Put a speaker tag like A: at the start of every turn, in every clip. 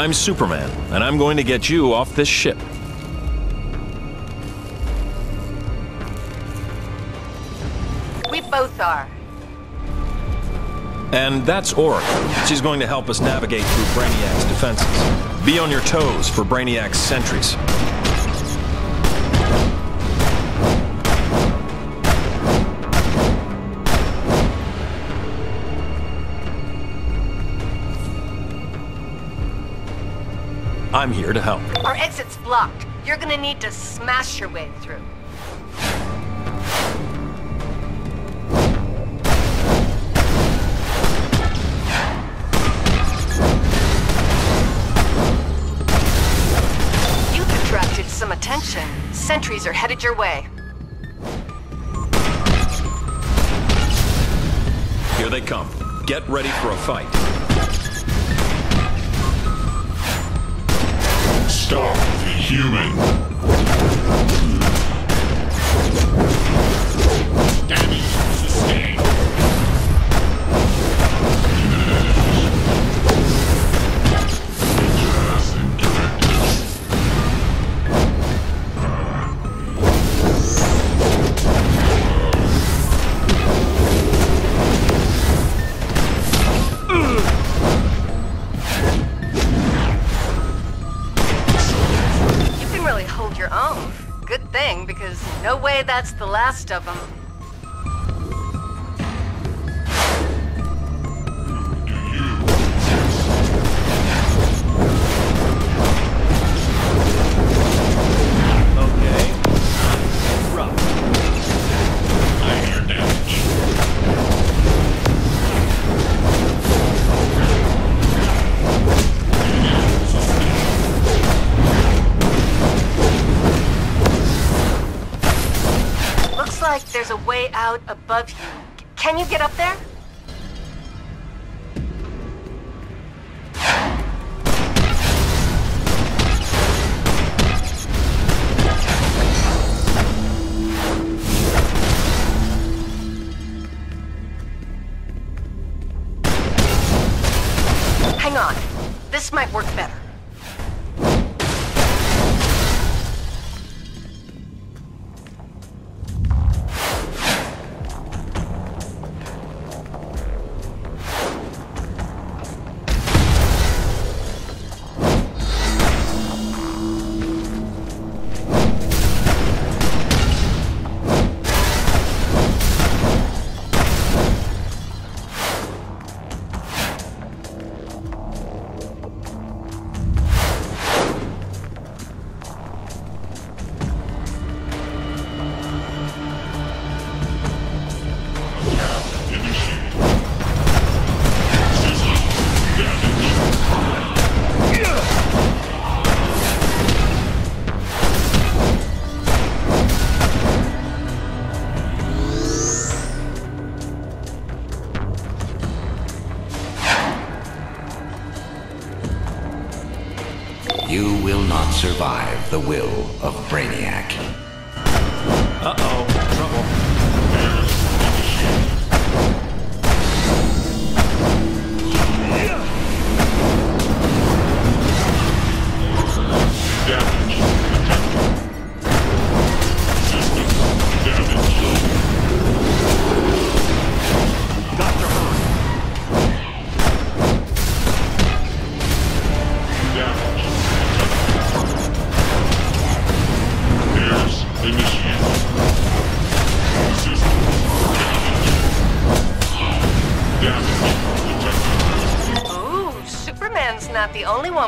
A: I'm Superman, and I'm going to get you off this ship.
B: We both are.
A: And that's Oracle. She's going to help us navigate through Brainiac's defenses. Be on your toes for Brainiac's sentries. I'm here to help.
B: Our exit's blocked. You're gonna need to smash your way through. You've attracted some attention. Sentries are headed your way.
A: Here they come. Get ready for a fight.
C: Stop the human. Damage sustained.
B: Way that's the last of them. Out above you. Can you get up there? Hang on. This might work better.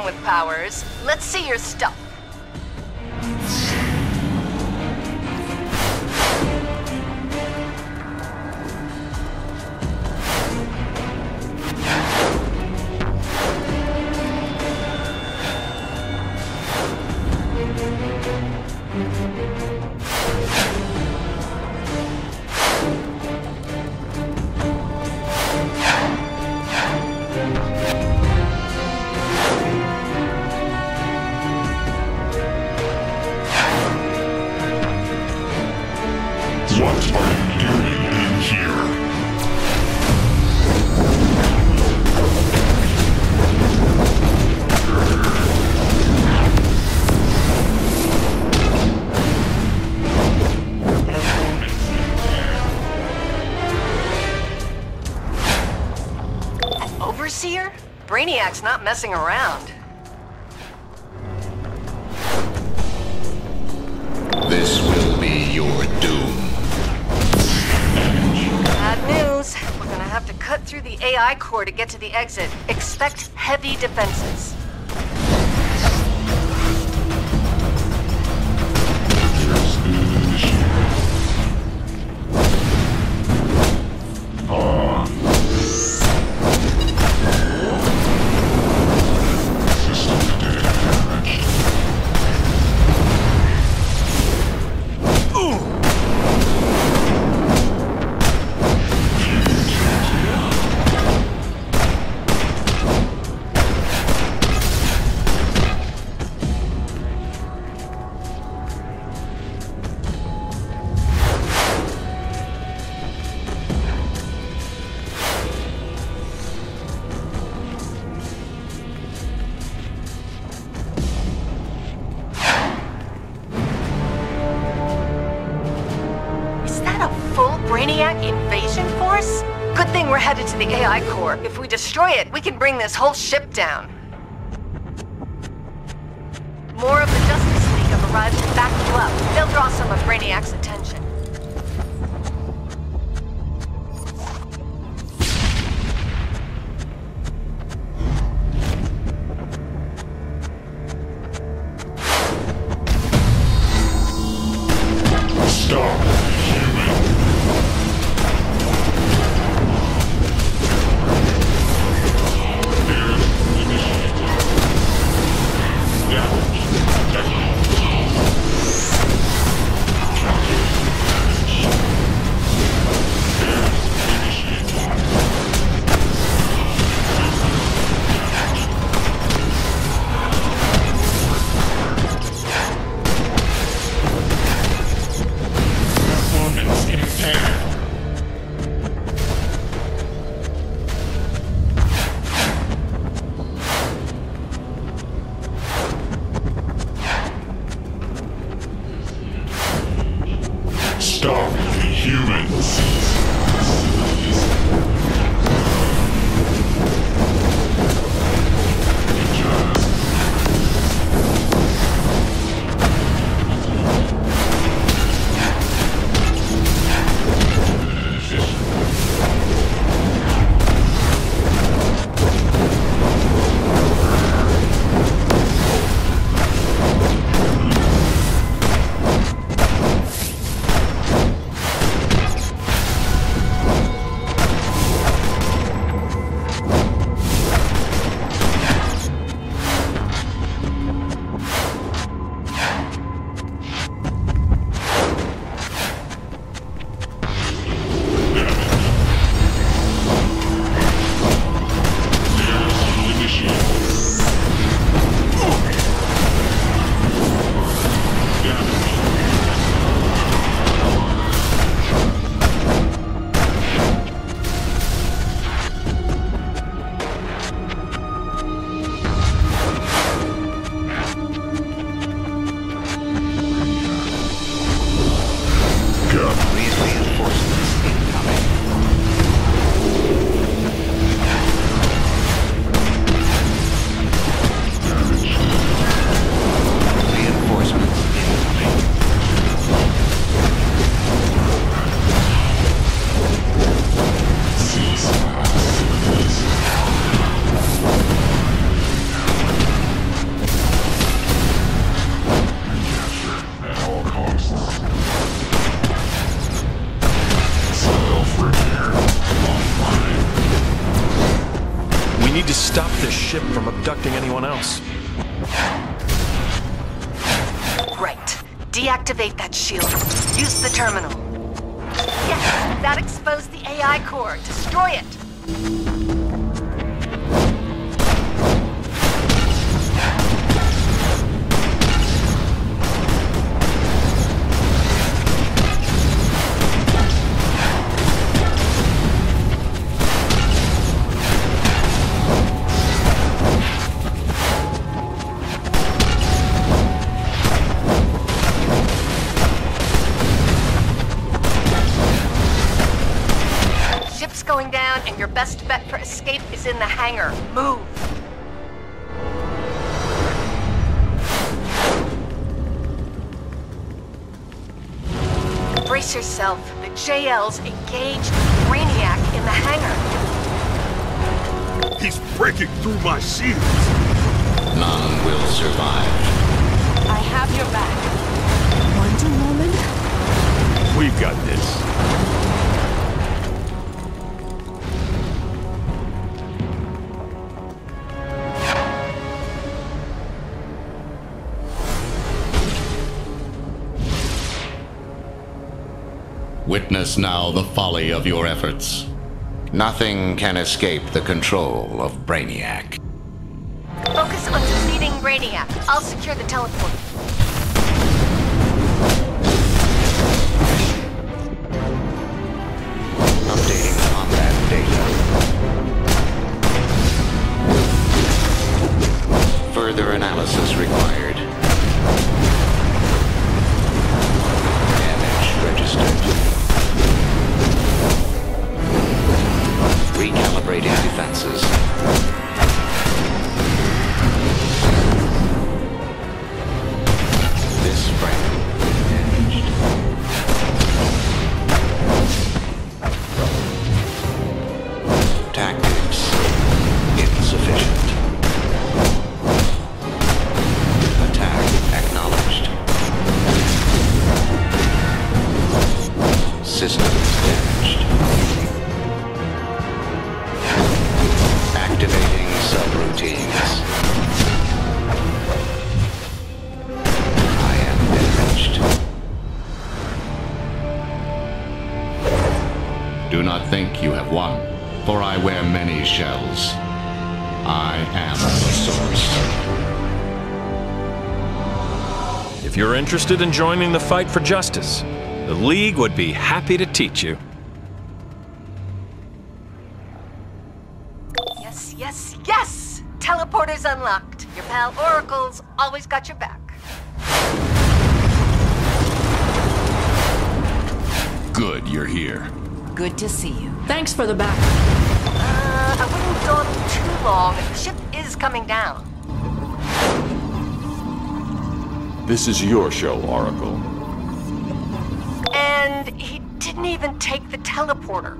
B: With powers. Let's see your stuff. messing around.
D: This will be your doom.
B: Bad news. We're gonna have to cut through the AI core to get to the exit. Expect heavy defenses. this whole ship down. JL's engaged Brainiac in the hangar.
E: He's breaking through my shields.
D: None will survive.
B: I have your back.
F: Wonder Woman?
E: We've got this.
D: Witness now the folly of your efforts. Nothing can escape the control of Brainiac.
B: Focus on defeating Brainiac. I'll secure the teleport.
A: Interested in joining the fight for justice, the League would be happy to teach you.
B: Yes, yes, yes! Teleporter's unlocked. Your pal Oracle's always got your back.
D: Good you're here.
F: Good to see you. Thanks for the back.
B: Uh, I wouldn't dawdle too long. The ship is coming down.
E: This is your show, Oracle.
B: And he didn't even take the teleporter.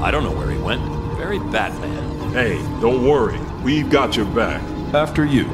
A: I don't know where he went. Very Batman.
E: Hey, don't worry. We've got your back. After you.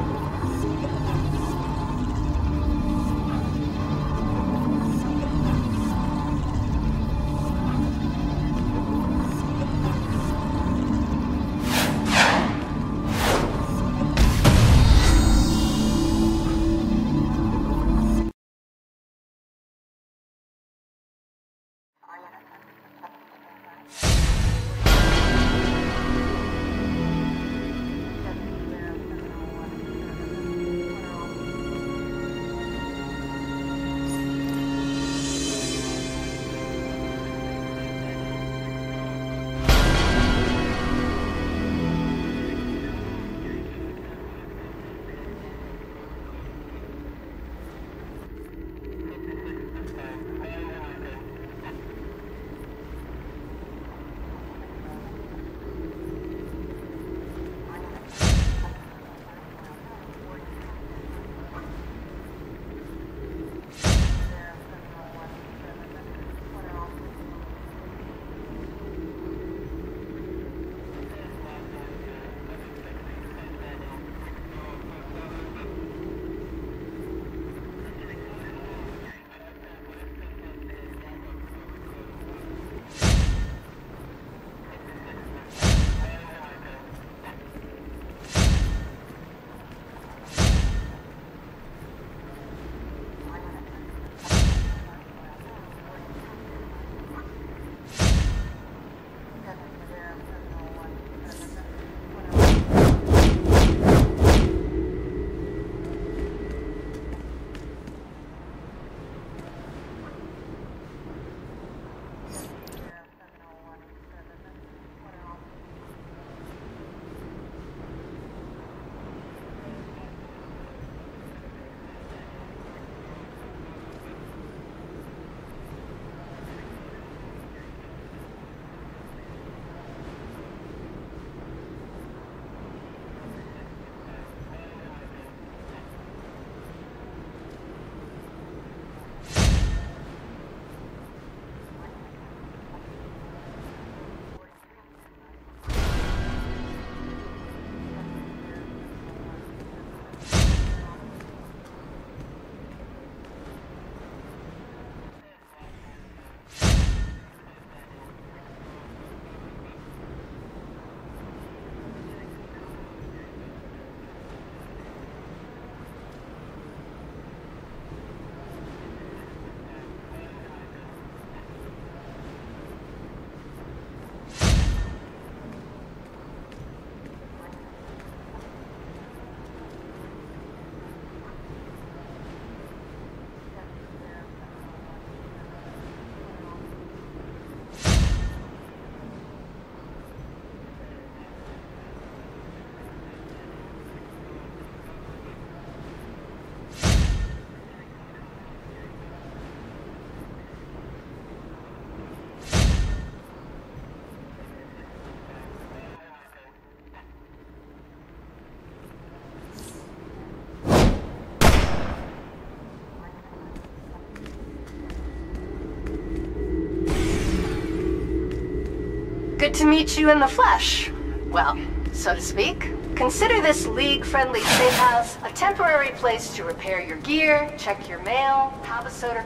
B: Good to meet you in the flesh. Well, so to speak. Consider this league-friendly safe house a temporary place to repair your gear, check your mail, have a soda.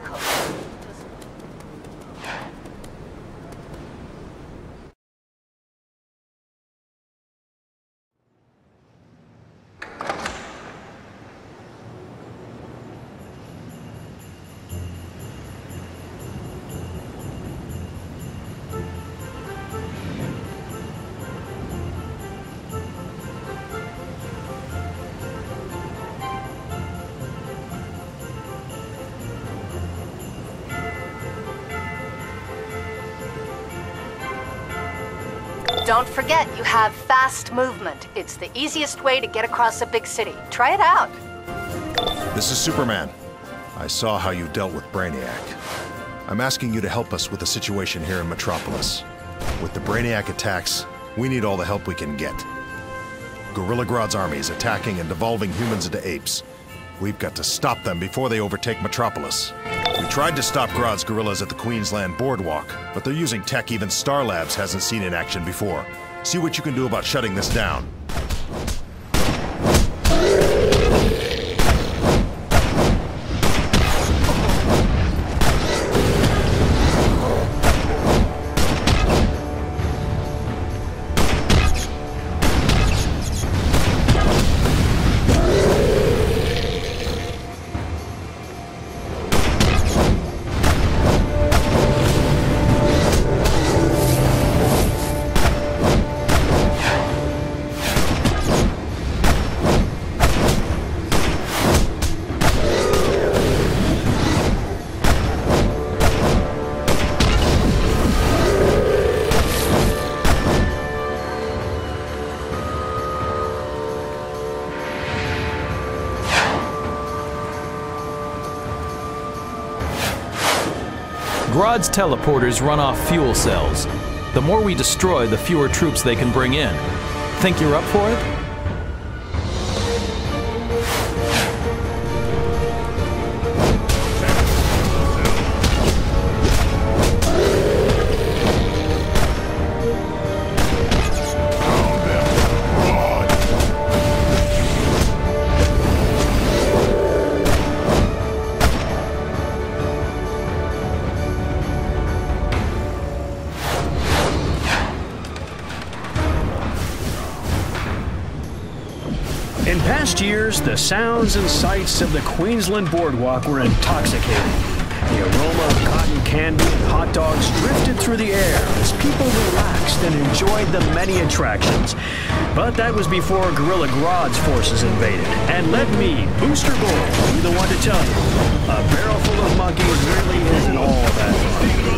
B: Don't forget, you have fast movement. It's the easiest way to get across a big city. Try it out.
G: This is Superman. I saw how you dealt with Brainiac. I'm asking you to help us with the situation here in Metropolis. With the Brainiac attacks, we need all the help we can get. Gorilla Grodd's army is attacking and devolving humans into apes. We've got to stop them before they overtake Metropolis. We tried to stop Grodd's gorillas at the Queensland Boardwalk, but they're using tech even Star Labs hasn't seen in action before. See what you can do about shutting this down.
A: Grodd's teleporters run off fuel cells. The more we destroy, the fewer troops they can bring in. Think you're up for it?
H: Sounds and sights of the Queensland Boardwalk were intoxicating. The aroma of cotton candy and hot dogs drifted through the air as people relaxed and enjoyed the many attractions. But that was before Gorilla Grodd's forces invaded. And let me, Booster Gold, be the one to tell you, a barrel full of monkeys really isn't all that fun.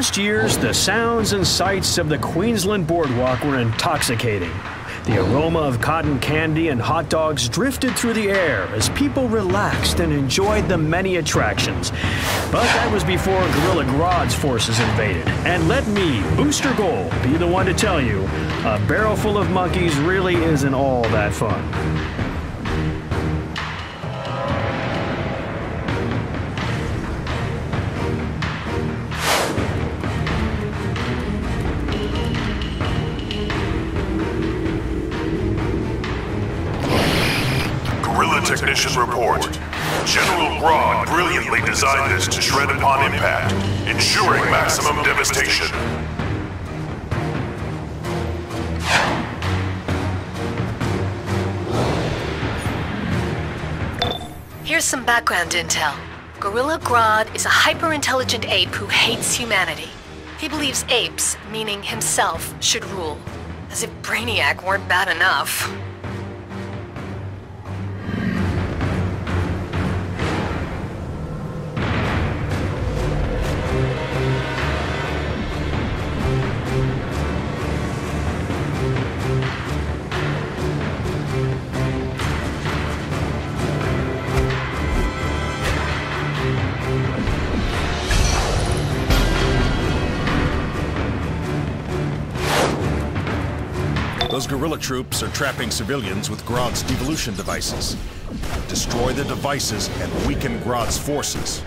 H: In past years, the sounds and sights of the Queensland Boardwalk were intoxicating. The aroma of cotton candy and hot dogs drifted through the air as people relaxed and enjoyed the many attractions. But that was before Gorilla Grodd's forces invaded. And let me, Booster Gold, be the one to tell you, a barrel full of monkeys really isn't all that fun.
B: Background intel. Gorilla Grodd is a hyper-intelligent ape who hates humanity. He believes apes, meaning himself, should rule. As if Brainiac weren't bad enough.
C: Those gorilla troops are trapping civilians with Grodd's devolution devices. Destroy the devices and weaken Grodd's forces.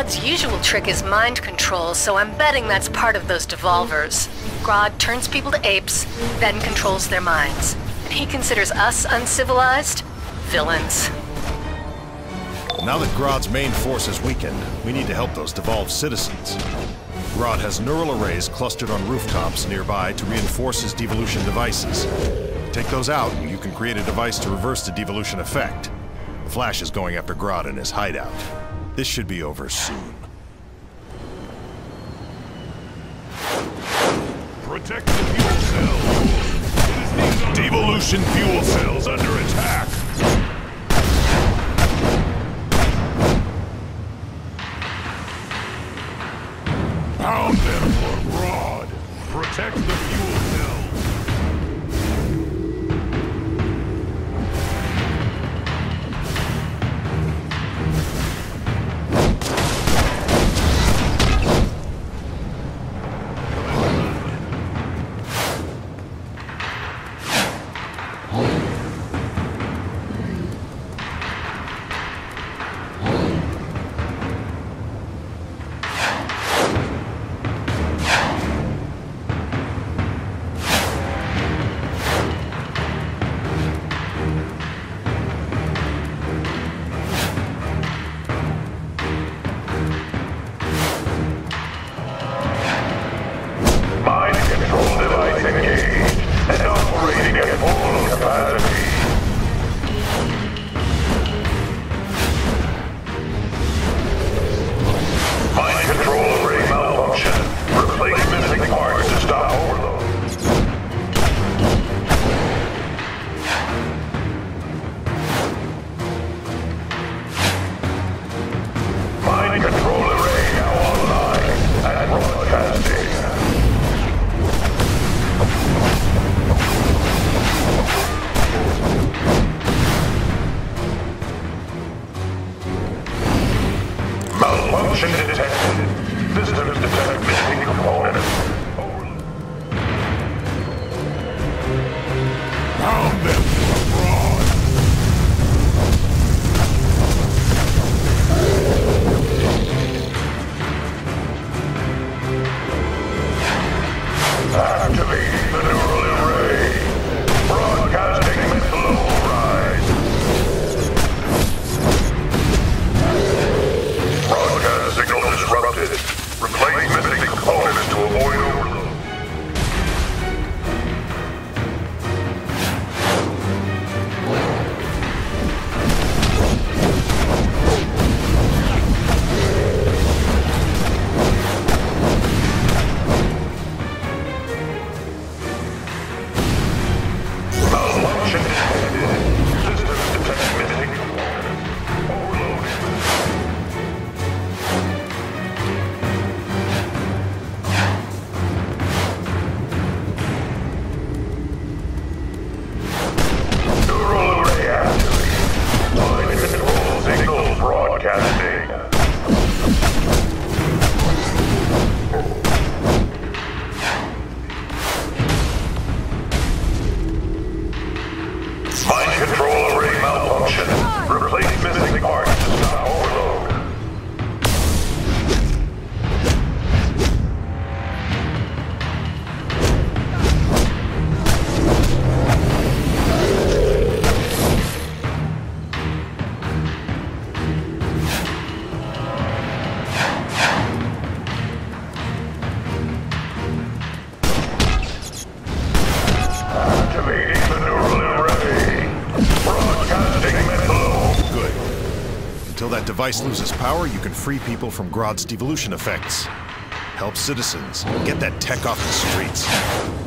B: Grodd's usual trick is mind control, so I'm betting that's part of those devolvers. Grodd turns people to apes, then controls their minds. And he considers us uncivilized? Villains.
G: Now that Grodd's main force is weakened, we need to help those devolved citizens. Grodd has neural arrays clustered on rooftops nearby to reinforce his devolution devices. Take those out, and you can create a device to reverse the devolution effect. The Flash is going after Grodd in his hideout. This should be over soon.
C: Protect the fuel cells. Devolution fuel cells under attack.
I: Device
G: loses power, you can free people from Grodd's devolution effects. Help citizens. Get that tech off the streets.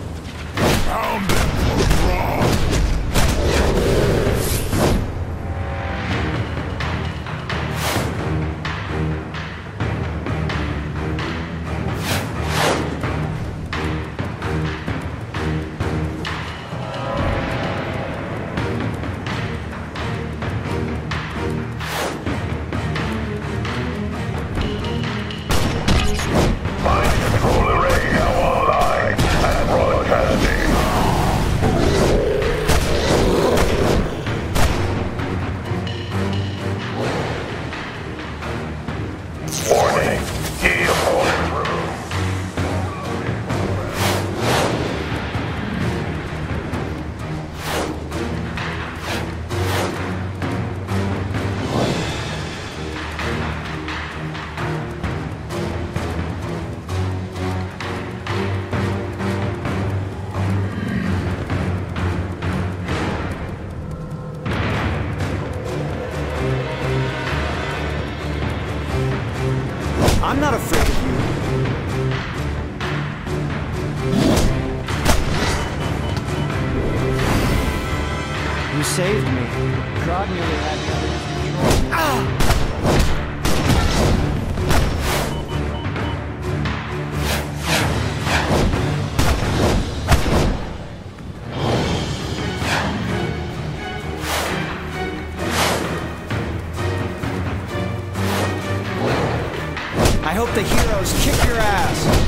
J: I hope the heroes kick your ass.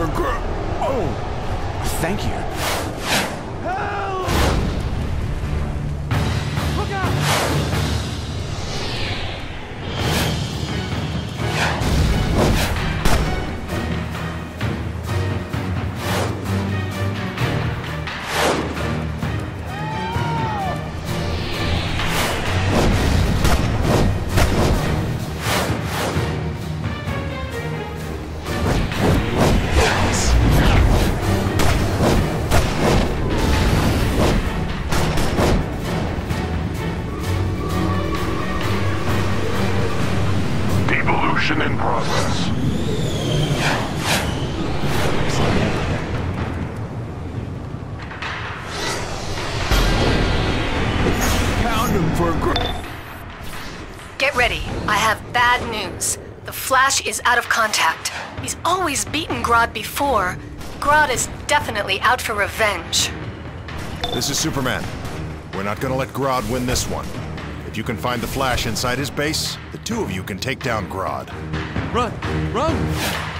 J: worker.
K: Oh,
J: thank you.
B: Flash is out of contact. He's always beaten Grodd before. Grodd is definitely out for revenge.
G: This is Superman. We're not gonna let Grodd win this one. If you can find the Flash inside his base, the two of you can take down Grodd.
E: Run! Run!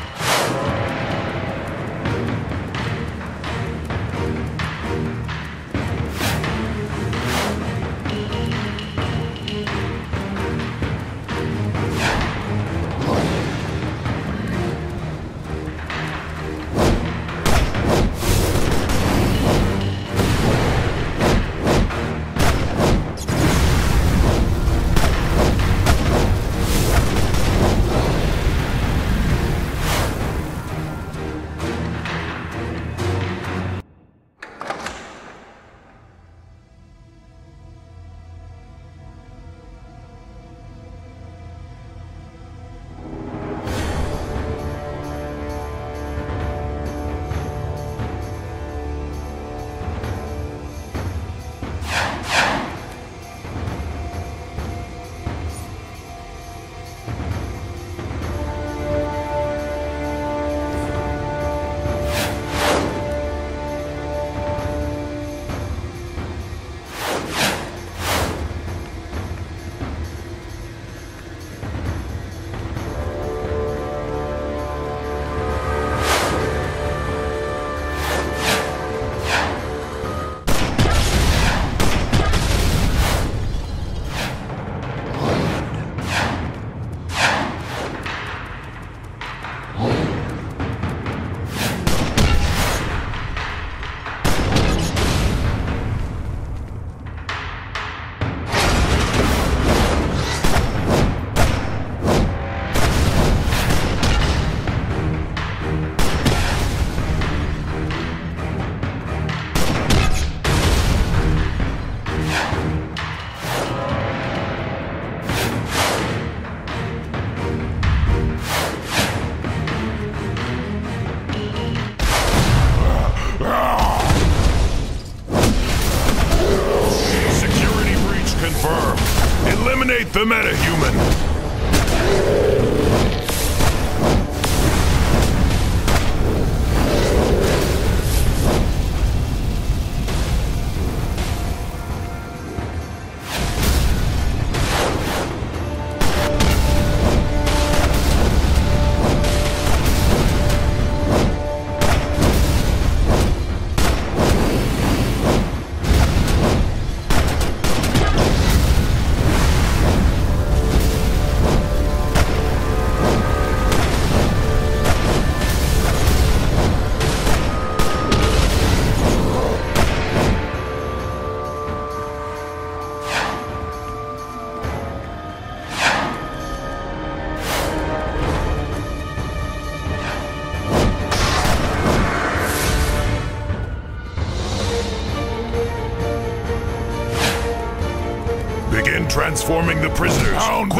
C: Down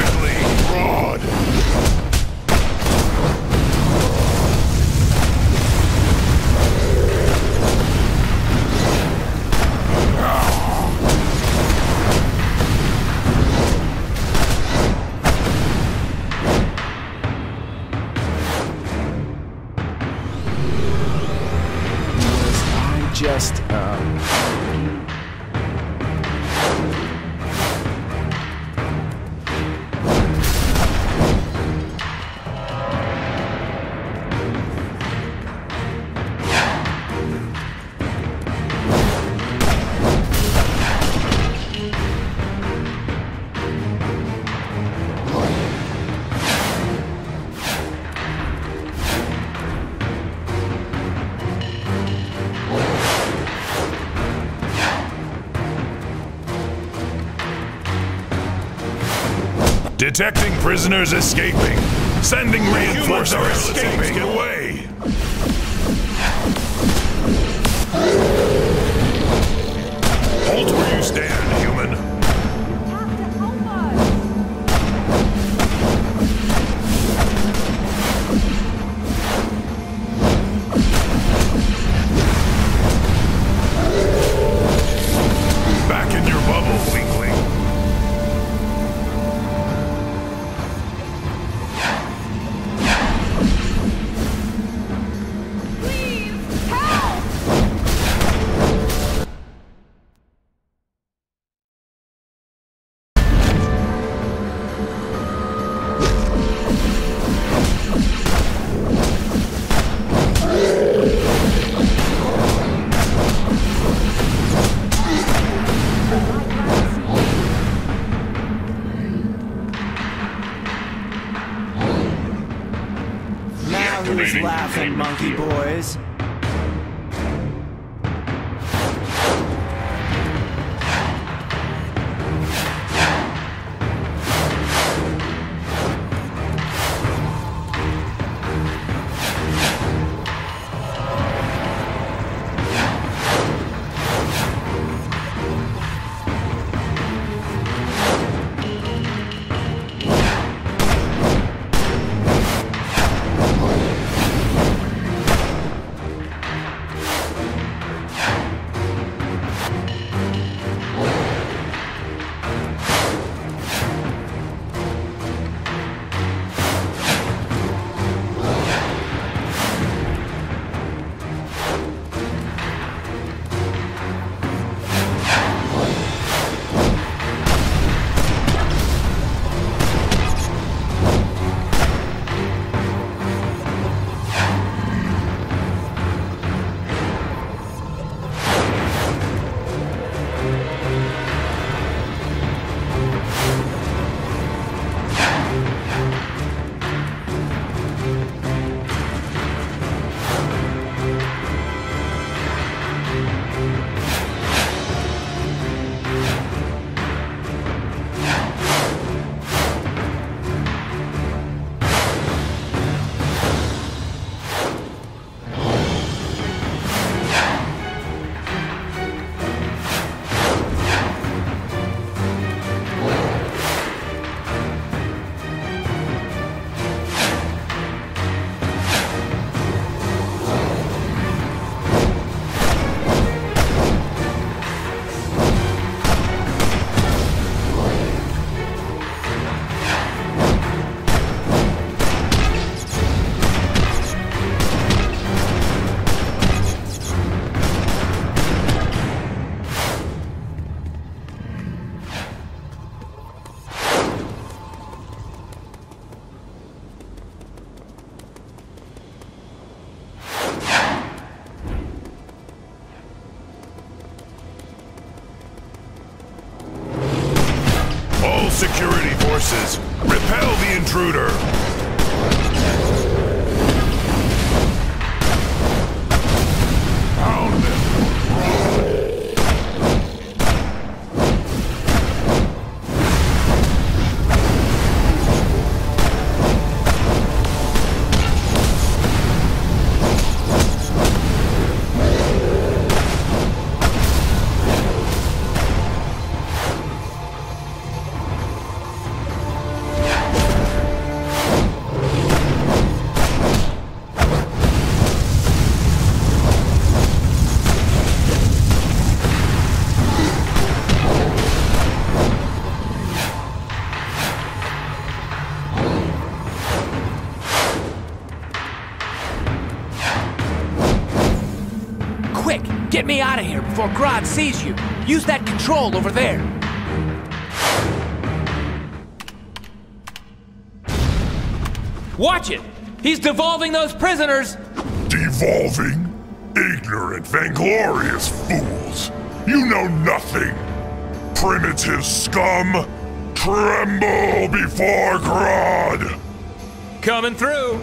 C: Detecting prisoners escaping. Sending reinforcements. Escaping. Get away. Intruder!
L: Before Grodd sees you. Use that control over there. Watch it! He's devolving those prisoners!
C: Devolving? Ignorant, vainglorious fools! You know nothing! Primitive scum! Tremble before Grodd!
L: Coming through!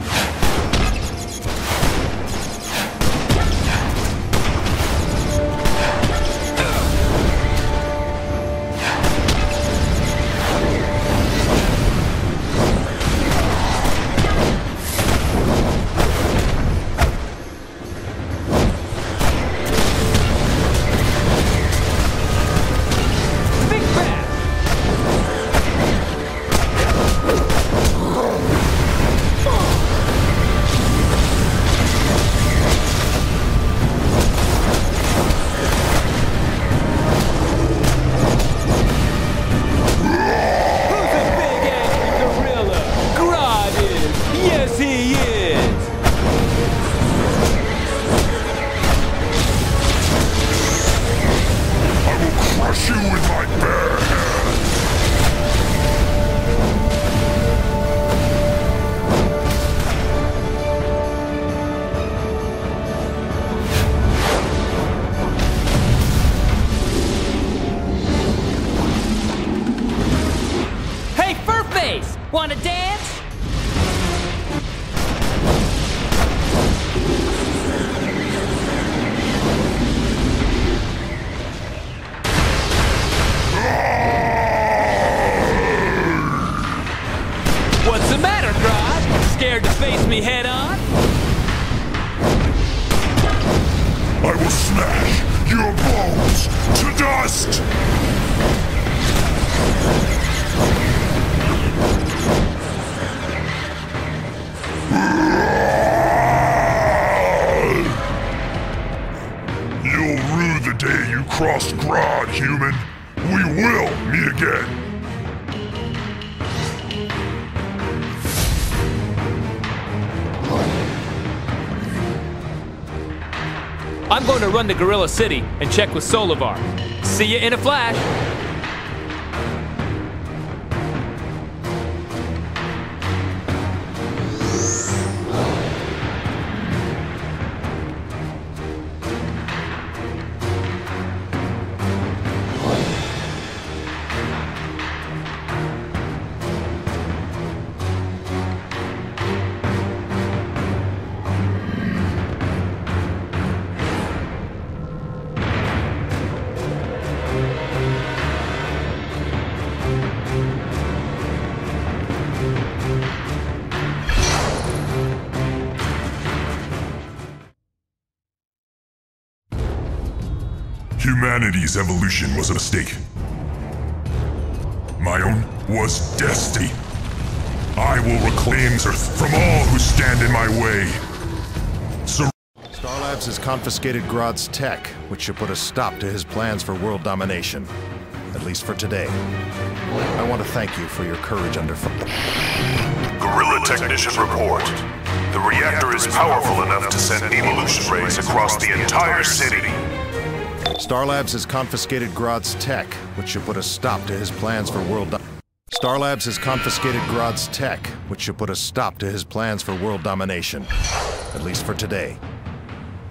L: Run to Gorilla City and check with Solovar. See you in a flash.
C: Humanity's evolution was a mistake. My own was destiny. I will reclaim Earth from all who stand in my way. Sur
G: Star Labs has confiscated Grodd's tech, which should put a stop to his plans for world domination. At least for today. I want to thank you for your courage under fire.
C: Gorilla Technician report. The reactor is powerful enough to send evolution rays across the entire city.
G: Star Labs has confiscated Grodd's tech, which should put a stop to his plans for world do- Star Labs has confiscated Grodd's tech, which should put a stop to his plans for world domination. At least for today.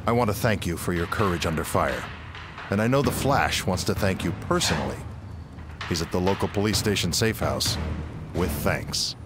G: I want to thank you for your courage under fire. And I know the Flash wants to thank you personally. He's at the local police station safe house with thanks.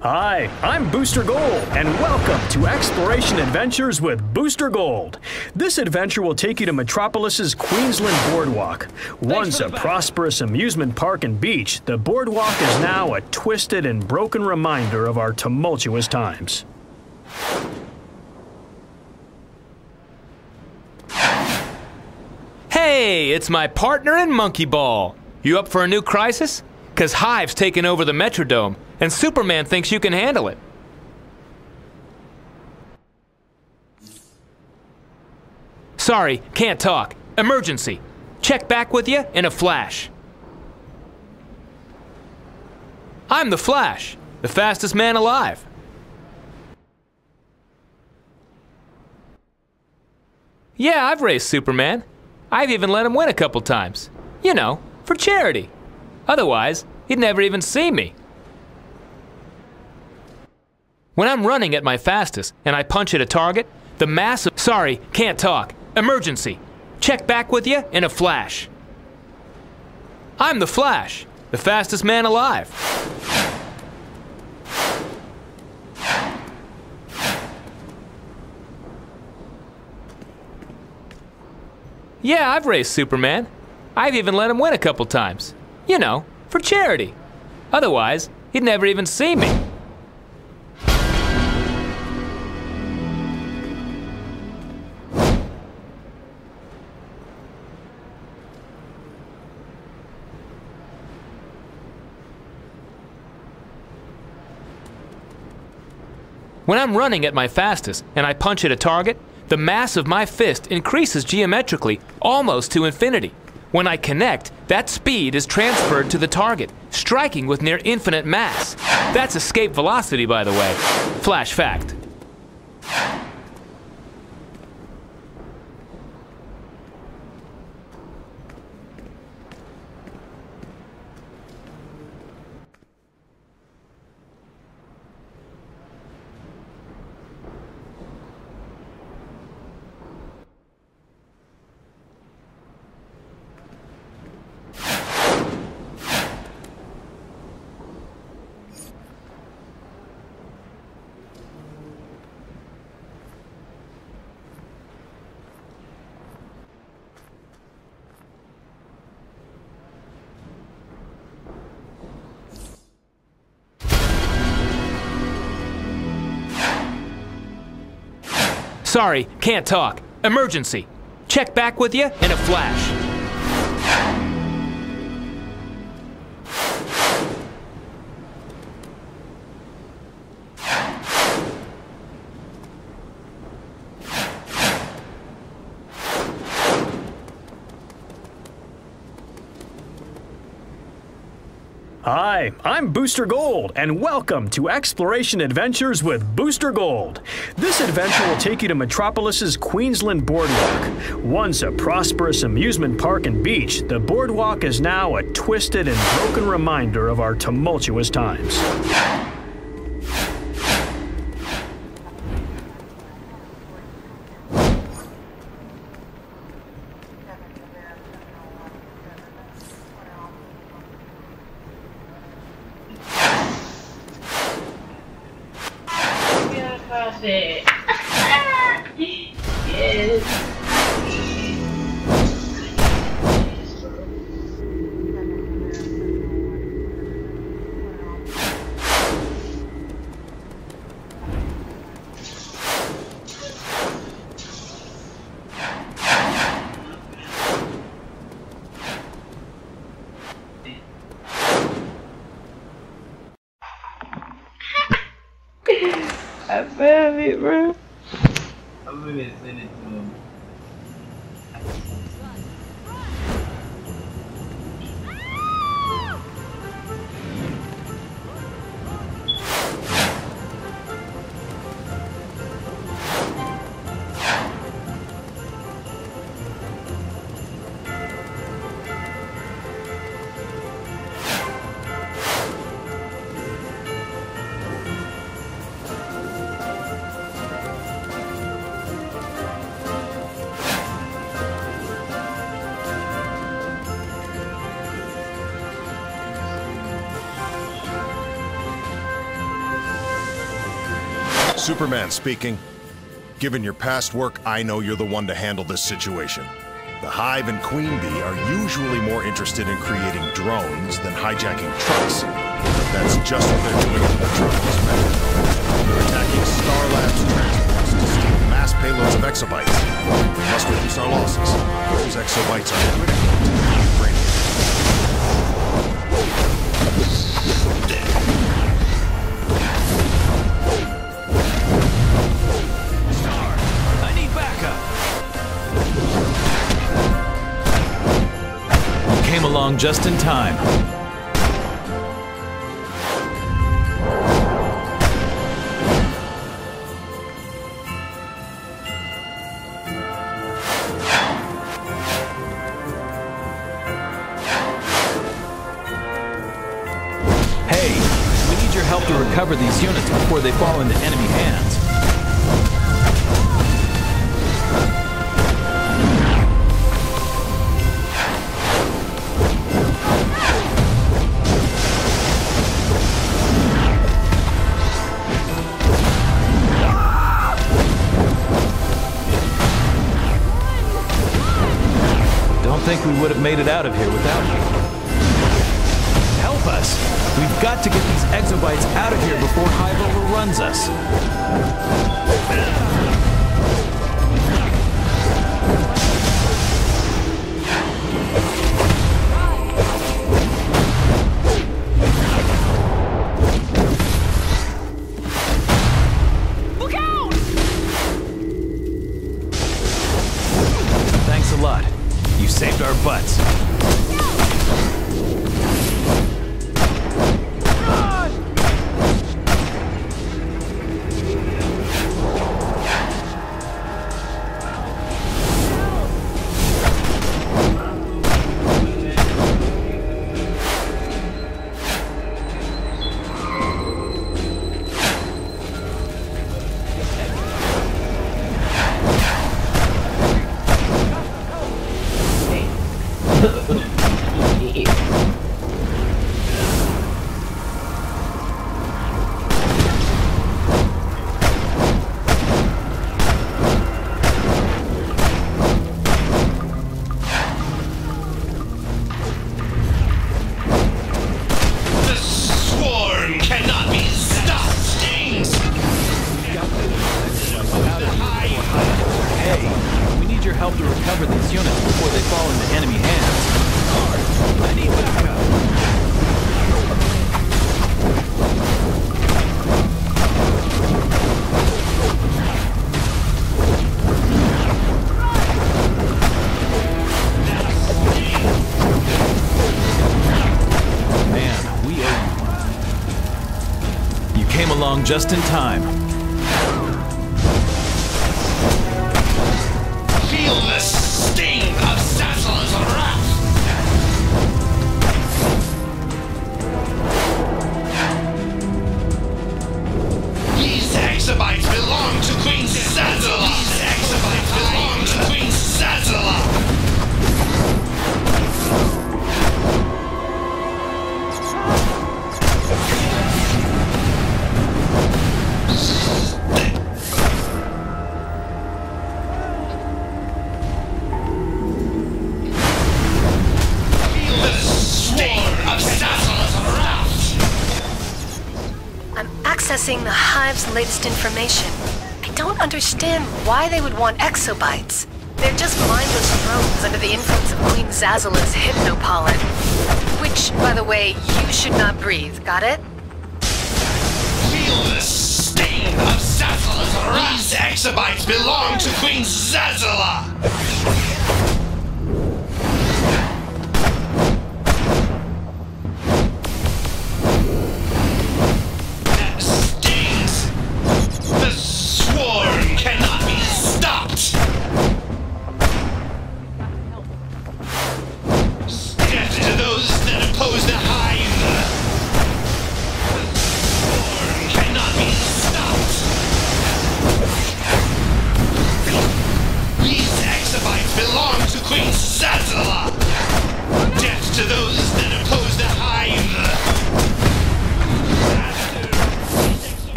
H: Hi, I'm Booster Gold, and welcome to Exploration Adventures with Booster Gold. This adventure will take you to Metropolis's Queensland Boardwalk. Once a prosperous amusement park and beach, the boardwalk is now a twisted and broken reminder of our tumultuous times.
L: Hey, it's my partner in Monkey Ball. You up for a new crisis? Cause Hive's taken over the Metrodome, and Superman thinks you can handle it. Sorry, can't talk. Emergency. Check back with you in a flash. I'm the Flash, the fastest man alive. Yeah, I've raced Superman. I've even let him win a couple times. You know, for charity. Otherwise, he'd never even see me. When I'm running at my fastest and I punch at a target, the massive. Sorry, can't talk. Emergency. Check back with you in a flash. I'm the Flash, the fastest man alive. Yeah, I've raced Superman. I've even let him win a couple times. You know, for charity. Otherwise, he'd never even see me. When I'm running at my fastest and I punch at a target, the mass of my fist increases geometrically almost to infinity. When I connect, that speed is transferred to the target, striking with near infinite mass. That's escape velocity, by the way. Flash fact. Sorry, can't talk. Emergency. Check back with you in a flash.
H: I'm Booster Gold, and welcome to Exploration Adventures with Booster Gold. This adventure will take you to Metropolis's Queensland Boardwalk. Once a prosperous amusement park and beach, the boardwalk is now a twisted and broken reminder of our tumultuous times.
G: Superman speaking. Given your past work, I know you're the one to handle this situation. The Hive and Queen Bee are usually more interested in creating drones than hijacking trucks. But that's just what they're doing in Metropolis Metro. They're attacking Star Labs transports to steal mass payloads of exobytes. We must reduce our losses. Those exobytes are critical
A: along just in time. Made it out of here without Hey, we need your help to recover these units before they fall into enemy hands. I need backup. Just in time.
M: Feel the sting
B: accessing the Hive's latest information. I don't understand why they would want exobytes. They're just mindless drones under the influence of Queen Zazzala's hypnopollen. Which, by the way, you should not breathe, got it?
M: Feel the sting of Sassal's wrath. These exobytes belong to Queen Zazzala.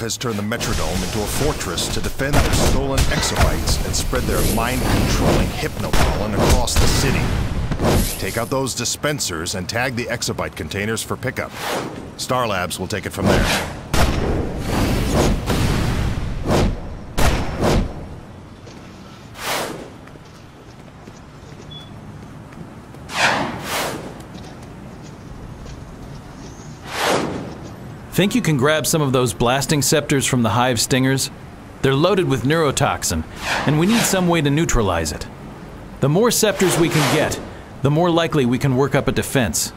G: Has turned the Metrodome into a fortress to defend their stolen exobytes and spread their mind-controlling hypnopollen across the city. Take out those dispensers and tag the exobyte containers for pickup. Star Labs will take it from there.
A: Think you can grab some of those blasting scepters from the hive stingers? They're loaded with neurotoxin, and we need some way to neutralize it. The more scepters we can get, the more likely we can work up a defense.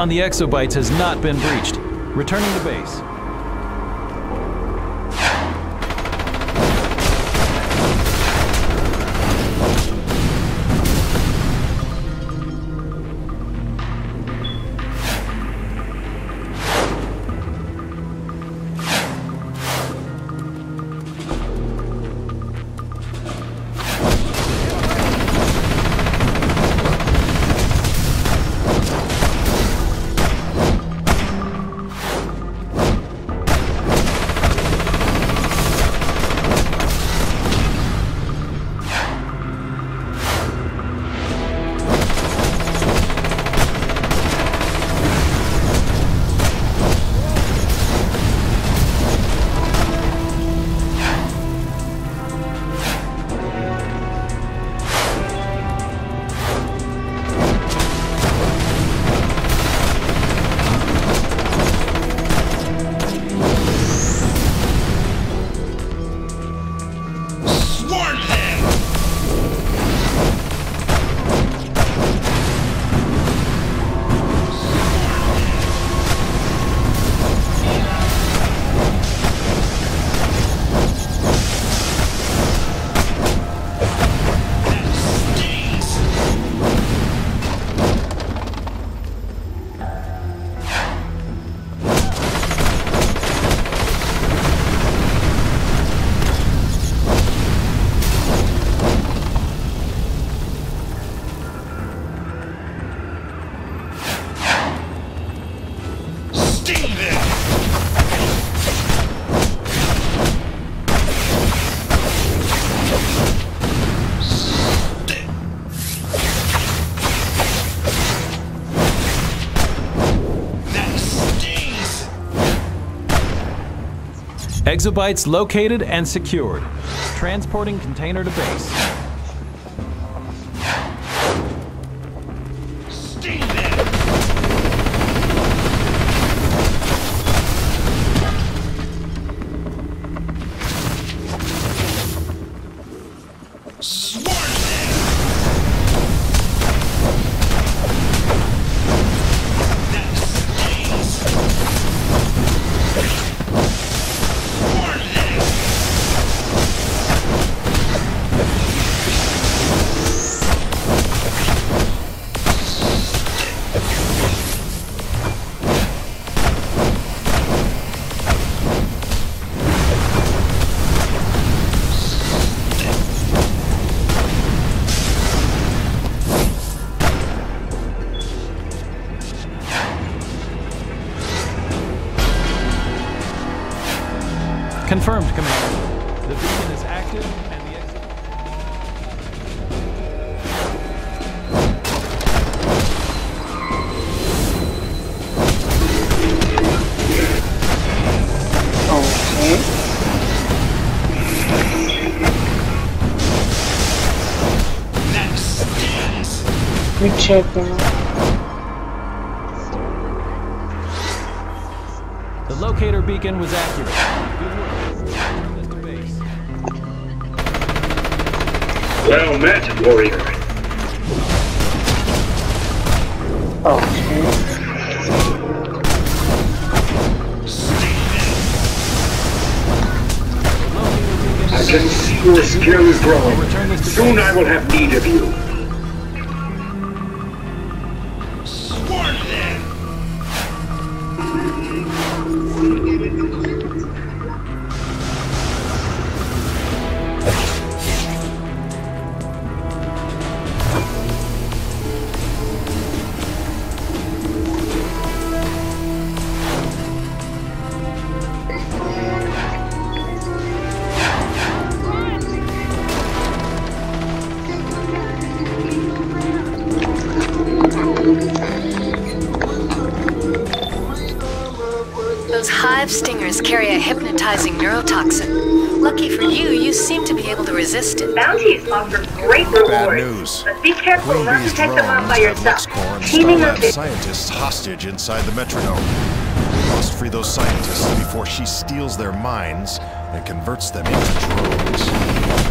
A: On the exobytes has not been breached. Returning to base. Exobytes located and secured. Transporting container to base.
N: We check.
A: The locator beacon was accurate. Good work. Return this to base.
O: Well met, warrior.
N: Okay.
O: I can see your skill is growing. Soon I will have need of you.
P: Careful
M: Queen
P: not to take them on by yourself. Teaming up
M: scientists hostage inside the Metrodome. We must free those scientists before she steals their minds and converts them into drones.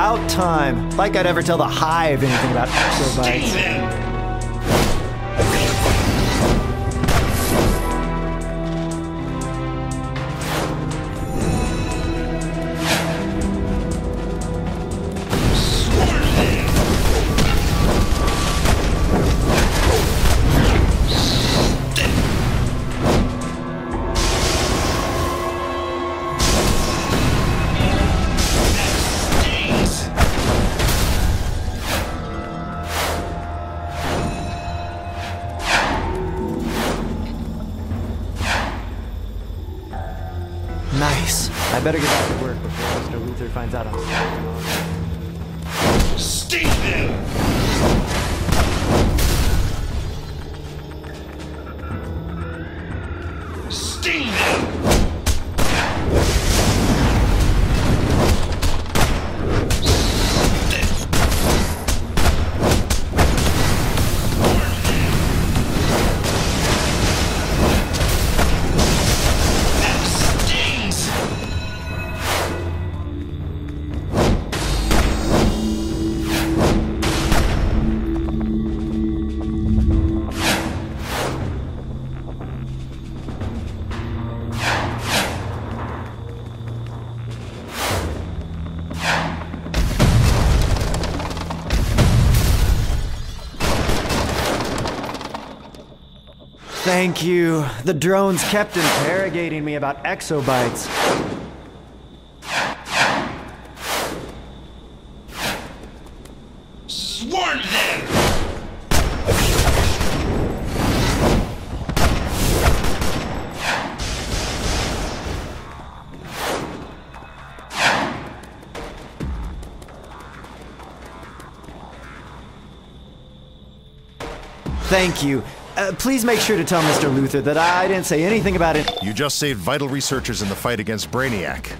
Q: About time. Like I'd ever tell the Hive anything about
J: exobytes. Thank you. The drones kept interrogating me about exobytes.
M: Swarm them!
J: Thank you. Uh, please make sure to tell Mr. Luthor that I didn't say anything about it.
G: You just saved vital researchers in the fight against Brainiac.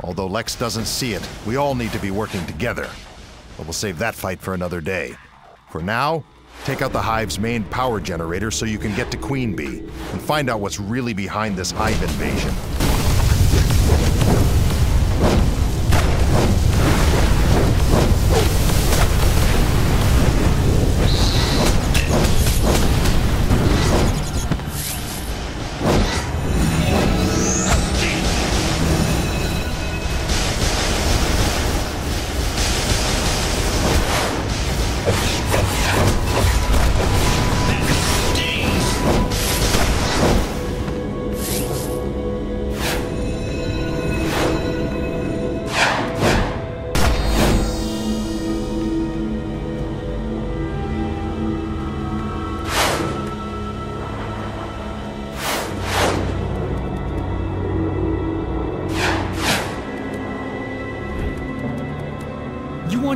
G: Although Lex doesn't see it, we all need to be working together. But we'll save that fight for another day. For now, take out the Hive's main power generator so you can get to Queen Bee and find out what's really behind this Hive invasion.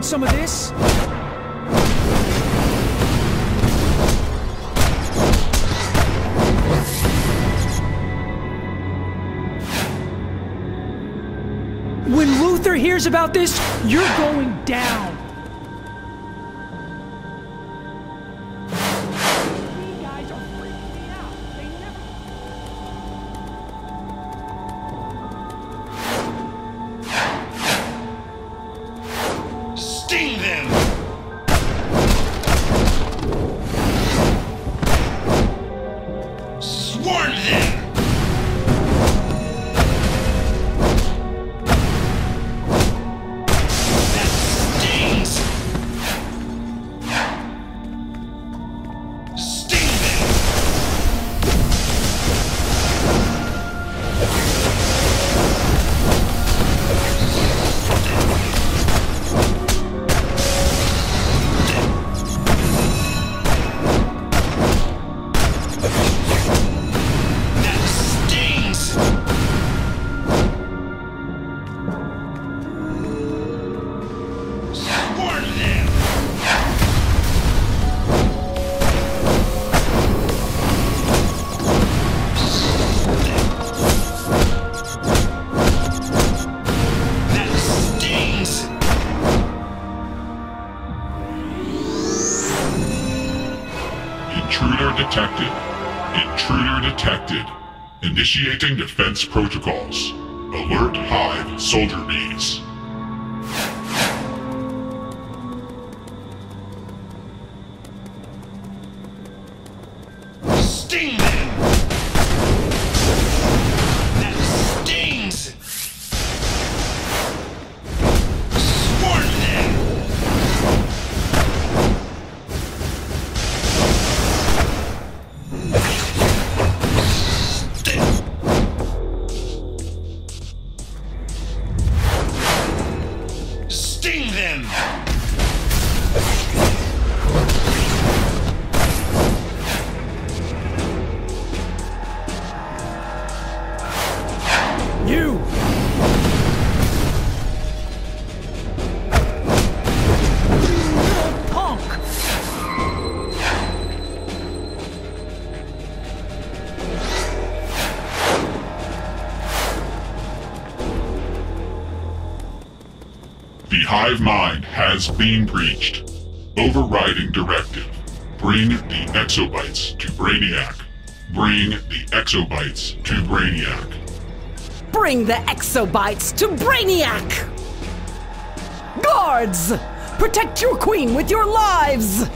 R: Some of this? When Luthor hears about this, you're going down.
S: Initiating defense protocols. Alert Hive soldier bees.
M: Sting!
S: Hive Mind has been breached. Overriding directive. Bring the exobytes to Brainiac. Bring the exobytes to Brainiac.
F: Bring the exobytes to Brainiac! Guards! Protect your queen with your lives!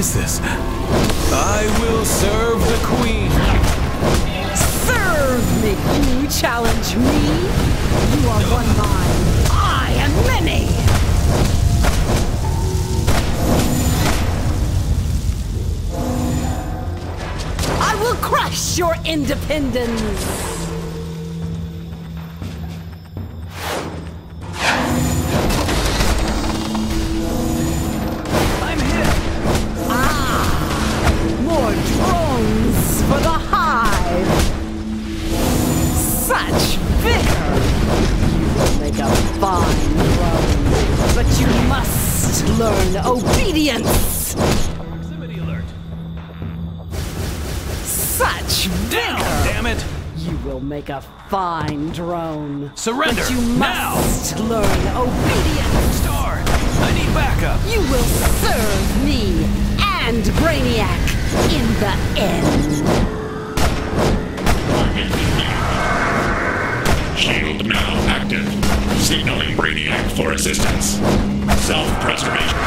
F: is this? I will serve the queen. Serve me! You challenge me? You
A: are one
F: mind. I
A: am many!
F: I will crush your independence! Fine drone.
A: Surrender,
F: But you
A: now!
F: must learn obedience.
A: Star, I need backup.
F: You will serve me and Brainiac in the end.
D: Shield now active. Signaling Brainiac for assistance. Self-preservation.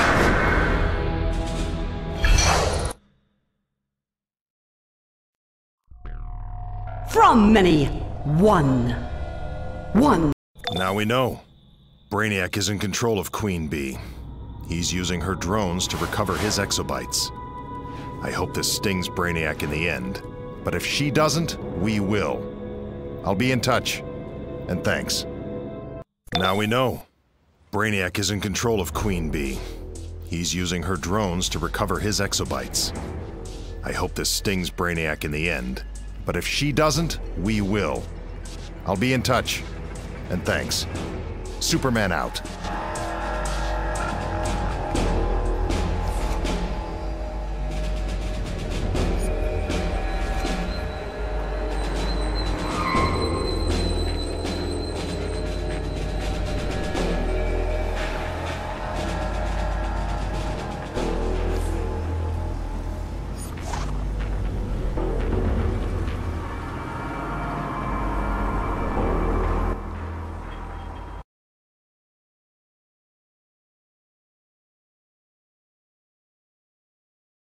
F: From many, one. One.
G: Now we know. Brainiac is in control of Queen Bee. He's using her drones to recover his exobytes. I hope this stings Brainiac in the end. But if she doesn't, we will. I'll be in touch. And thanks. Now we know. Brainiac is in control of Queen Bee. He's using her drones to recover his exobytes. I hope this stings Brainiac in the end. But if she doesn't, we will. I'll be in touch. And thanks. Superman out.